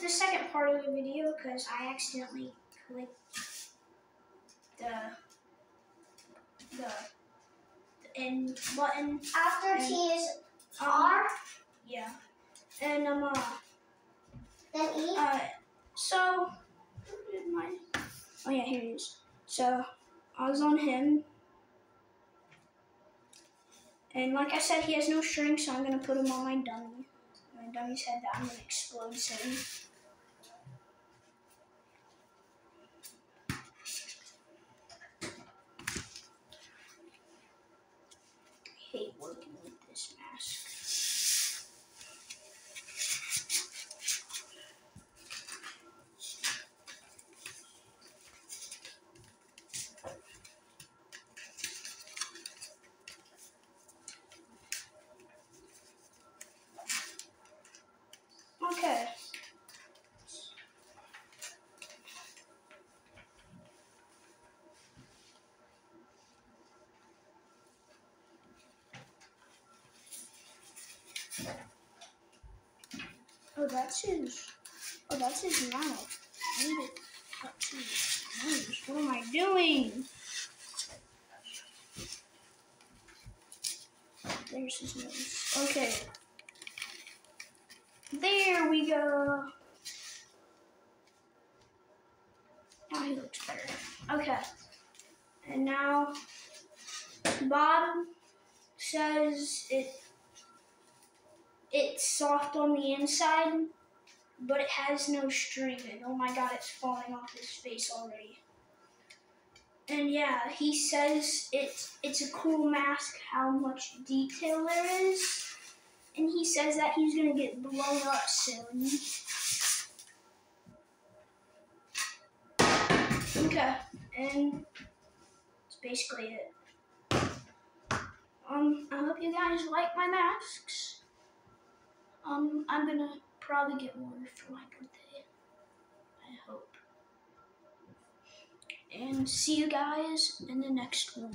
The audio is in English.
the second part of the video because I accidentally clicked the the, the end button. After And- T is Um, R, Yeah. And um uh, then E. uh so oh yeah here it is. So I was on him. And like I said, he has no shrink, so I'm gonna put him on my dummy. My dummy's head that I'm gonna explode soon. Okay. Oh, that's his. Oh, that's his mouth. Up his nose. What am I doing? There's his nose. Okay. There we go. Now he looks better. Okay. And now Bob says it it's soft on the inside, but it has no string. And oh my god, it's falling off his face already. And yeah, he says it's it's a cool mask how much detail there is. And he says that he's gonna get blown up soon. Okay, and that's basically it. Um, I hope you guys like my masks. Um, I'm gonna probably get more for my birthday. I hope. And see you guys in the next one.